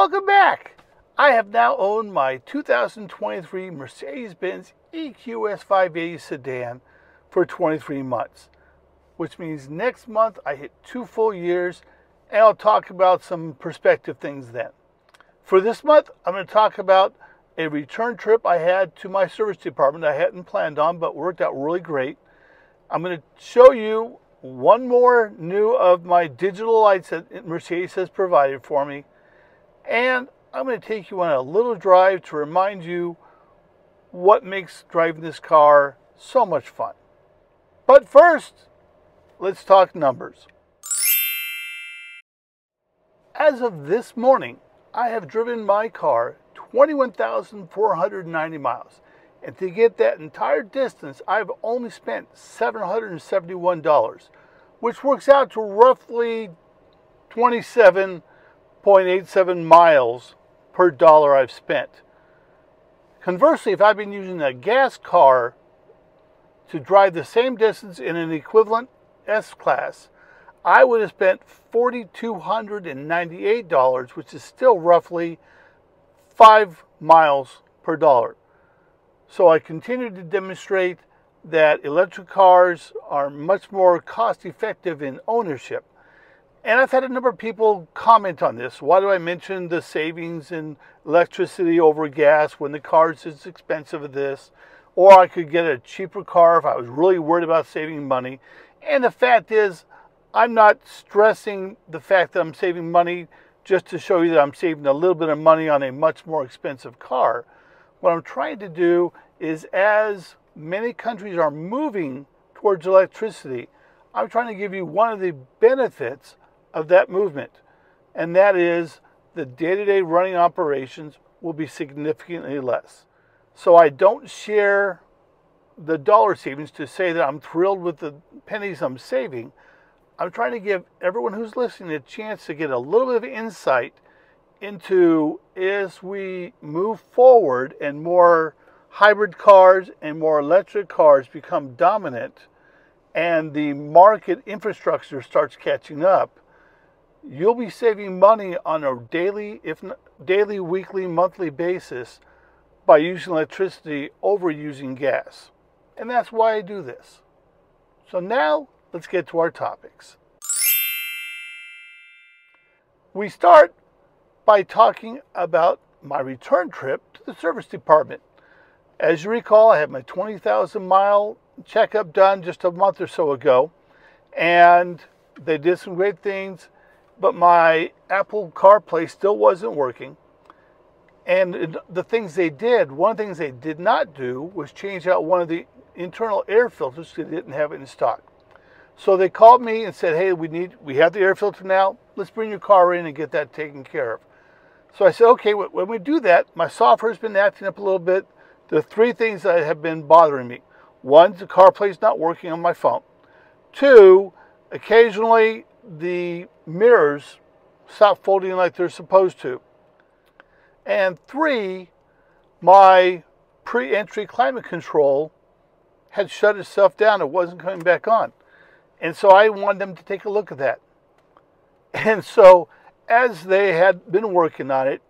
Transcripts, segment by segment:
Welcome back. I have now owned my 2023 Mercedes-Benz EQS 580 sedan for 23 months, which means next month I hit two full years and I'll talk about some perspective things then. For this month, I'm going to talk about a return trip I had to my service department I hadn't planned on, but worked out really great. I'm going to show you one more new of my digital lights that Mercedes has provided for me. And I'm going to take you on a little drive to remind you what makes driving this car so much fun. But first, let's talk numbers. As of this morning, I have driven my car 21,490 miles. And to get that entire distance, I've only spent $771, which works out to roughly 27.87 miles per dollar I've spent. Conversely, if I've been using a gas car to drive the same distance in an equivalent S class, I would have spent $4,298, which is still roughly five miles per dollar. So I continue to demonstrate that electric cars are much more cost effective in ownership. And I've had a number of people comment on this. Why do I mention the savings in electricity over gas when the car is as expensive as this? Or I could get a cheaper car if I was really worried about saving money. And the fact is, I'm not stressing the fact that I'm saving money just to show you that I'm saving a little bit of money on a much more expensive car. What I'm trying to do is as many countries are moving towards electricity, I'm trying to give you one of the benefits of that movement, and that is the day-to-day running operations will be significantly less. So I don't share the dollar savings to say that I'm thrilled with the pennies I'm saving. I'm trying to give everyone who's listening a chance to get a little bit of insight into as we move forward and more hybrid cars and more electric cars become dominant and the market infrastructure starts catching up, you'll be saving money on a daily, if not daily, weekly, monthly basis by using electricity over using gas. And that's why I do this. So now let's get to our topics. We start by talking about my return trip to the service department. As you recall, I had my 20,000 mile checkup done just a month or so ago, and they did some great things, but my Apple CarPlay still wasn't working. And the things they did, one of the things they did not do was change out one of the internal air filters because they didn't have it in stock. So they called me and said, "Hey, we need we have the air filter now. Let's bring your car in and get that taken care of." So I said, "Okay." When we do that, my software's been acting up a little bit. The three things that have been bothering me: one, the CarPlay's not working on my phone. Two, occasionally the mirrors stop folding like they're supposed to. And three, my pre-entry climate control had shut itself down. It wasn't coming back on. And so I wanted them to take a look at that. And so as they had been working on it,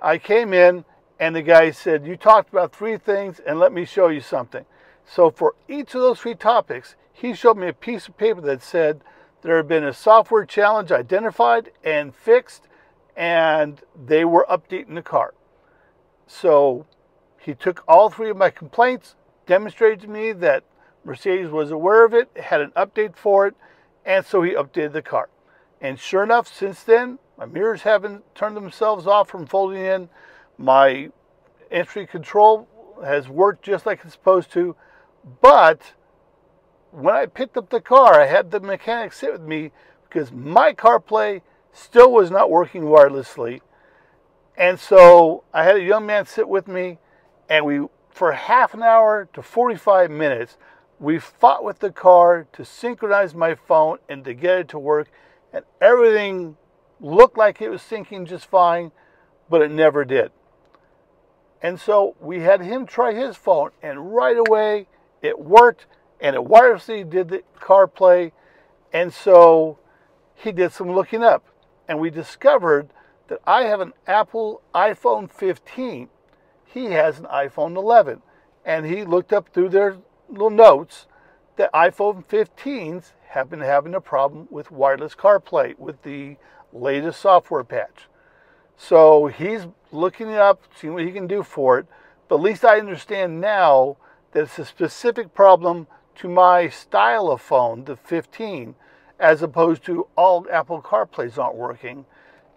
I came in and the guy said, You talked about three things and let me show you something. So for each of those three topics, he showed me a piece of paper that said there had been a software challenge identified and fixed, and they were updating the car. So he took all three of my complaints, demonstrated to me that Mercedes was aware of it, had an update for it, and so he updated the car. And sure enough, since then, my mirrors haven't turned themselves off from folding in. My entry control has worked just like it's supposed to. But when I picked up the car, I had the mechanic sit with me because my CarPlay still was not working wirelessly. And so I had a young man sit with me, and we, for half an hour to 45 minutes, we fought with the car to synchronize my phone and to get it to work, and everything looked like it was syncing just fine, but it never did. And so we had him try his phone, and right away it worked, and it wirelessly did the CarPlay. And so he did some looking up, and we discovered that I have an Apple iPhone 15. He has an iPhone 11. And he looked up through their little notes that iPhone 15s have been having a problem with wireless CarPlay with the latest software patch. So he's looking it up, seeing what he can do for it. But at least I understand now that it's a specific problem to my style of phone, the 15, as opposed to all Apple CarPlays aren't working.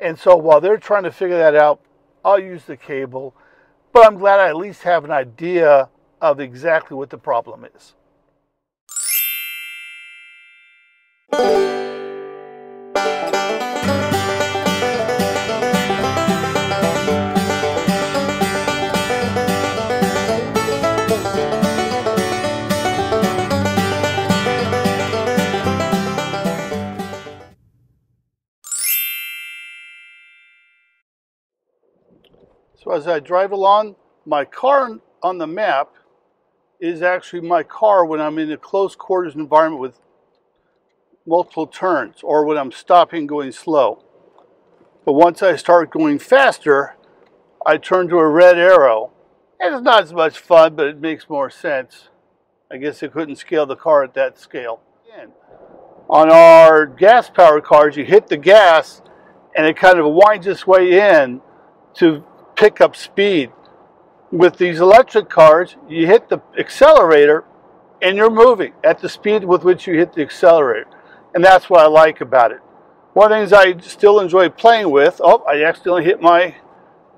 And so while they're trying to figure that out, I'll use the cable. But I'm glad I at least have an idea of exactly what the problem is. So as I drive along, my car on the map is actually my car when I'm in a close quarters environment with multiple turns or when I'm stopping going slow. But once I start going faster, I turn to a red arrow. It's not as much fun, but it makes more sense. I guess I couldn't scale the car at that scale. On our gas powered cars, you hit the gas and it kind of winds its way in to pick up speed. With these electric cars, you hit the accelerator and you're moving at the speed with which you hit the accelerator. And that's what I like about it. One of the things I still enjoy playing with, oh, I accidentally hit my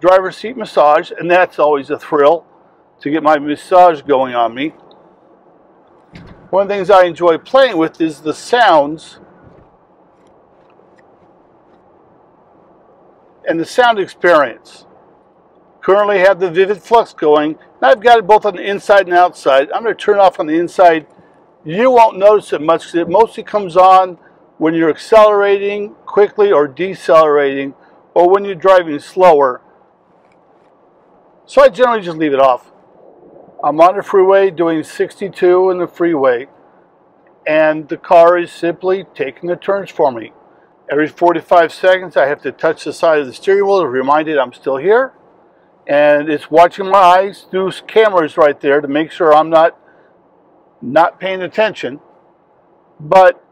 driver's seat massage, and that's always a thrill to get my massage going on me. One of the things I enjoy playing with is the sounds and the sound experience currently have the Vivid Flux going. And I've got it both on the inside and outside. I'm going to turn off on the inside. You won't notice it much because it mostly comes on when you're accelerating quickly or decelerating or when you're driving slower. So I generally just leave it off. I'm on the freeway doing 62 in the freeway and the car is simply taking the turns for me. Every 45 seconds I have to touch the side of the steering wheel to remind it I'm still here and it's watching my eyes through cameras right there to make sure I'm not not paying attention. But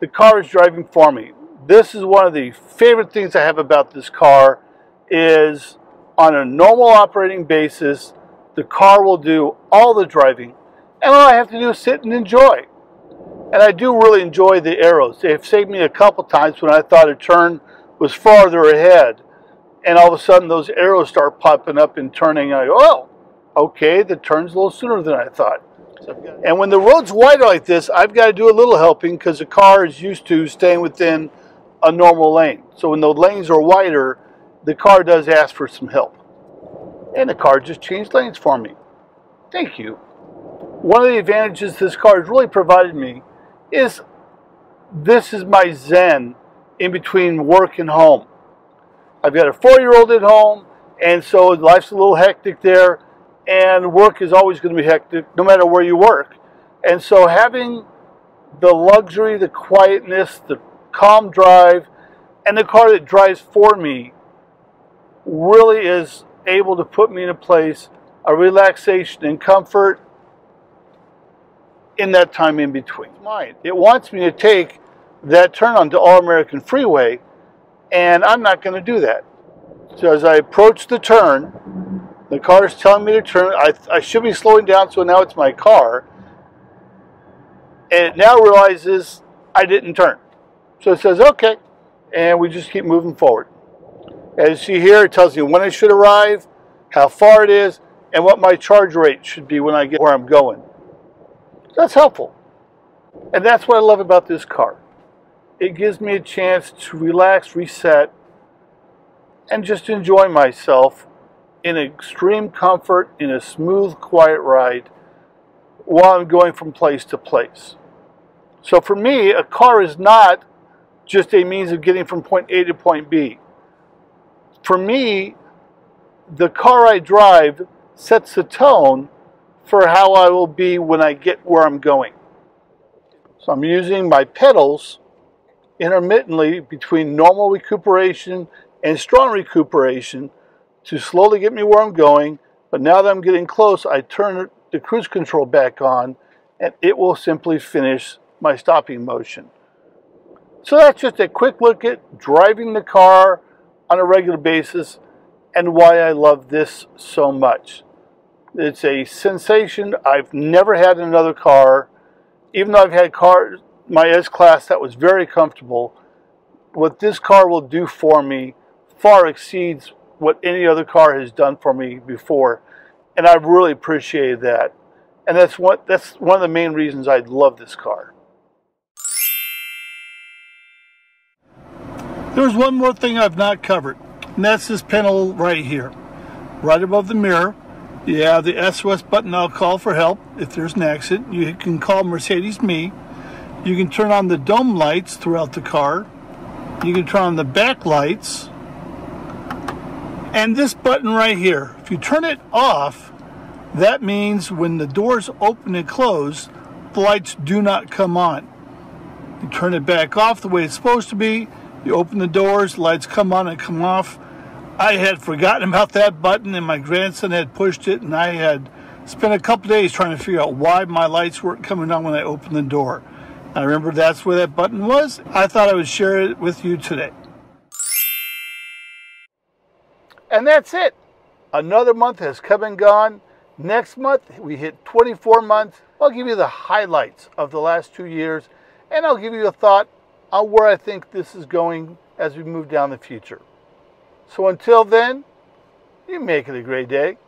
the car is driving for me. This is one of the favorite things I have about this car is on a normal operating basis the car will do all the driving. And all I have to do is sit and enjoy. And I do really enjoy the arrows. They've saved me a couple times when I thought a turn was farther ahead and all of a sudden those arrows start popping up and turning. And I go, oh, okay, the turn's a little sooner than I thought. And when the road's wider like this, I've got to do a little helping because the car is used to staying within a normal lane. So when the lanes are wider, the car does ask for some help. And the car just changed lanes for me. Thank you. One of the advantages this car has really provided me is this is my zen in between work and home. I've got a four-year-old at home, and so life's a little hectic there, and work is always going to be hectic no matter where you work. And so having the luxury, the quietness, the calm drive, and the car that drives for me really is able to put me in a place of relaxation and comfort in that time in between. It wants me to take that turn onto All American Freeway and I'm not going to do that. So as I approach the turn, the car is telling me to turn. I, I should be slowing down, so now it's my car. And it now realizes I didn't turn. So it says, okay. And we just keep moving forward. As you see here, it tells you when I should arrive, how far it is, and what my charge rate should be when I get where I'm going. That's helpful. And that's what I love about this car it gives me a chance to relax, reset, and just enjoy myself in extreme comfort in a smooth, quiet ride while I'm going from place to place. So for me, a car is not just a means of getting from point A to point B. For me, the car I drive sets the tone for how I will be when I get where I'm going. So I'm using my pedals intermittently between normal recuperation and strong recuperation to slowly get me where I'm going. But now that I'm getting close, I turn the cruise control back on and it will simply finish my stopping motion. So that's just a quick look at driving the car on a regular basis and why I love this so much. It's a sensation I've never had in another car. Even though I've had cars, my S-Class that was very comfortable, what this car will do for me far exceeds what any other car has done for me before. And I've really appreciated that. And that's what that's one of the main reasons I love this car. There's one more thing I've not covered, and that's this panel right here. Right above the mirror, you have the SOS button, I'll call for help if there's an accident. You can call Mercedes me. You can turn on the dome lights throughout the car. You can turn on the back lights. And this button right here, if you turn it off, that means when the doors open and close, the lights do not come on. You turn it back off the way it's supposed to be. You open the doors, lights come on and come off. I had forgotten about that button and my grandson had pushed it and I had spent a couple days trying to figure out why my lights weren't coming on when I opened the door. I remember that's where that button was. I thought I would share it with you today. And that's it. Another month has come and gone. Next month, we hit 24 months. I'll give you the highlights of the last two years, and I'll give you a thought on where I think this is going as we move down the future. So until then, you make it a great day.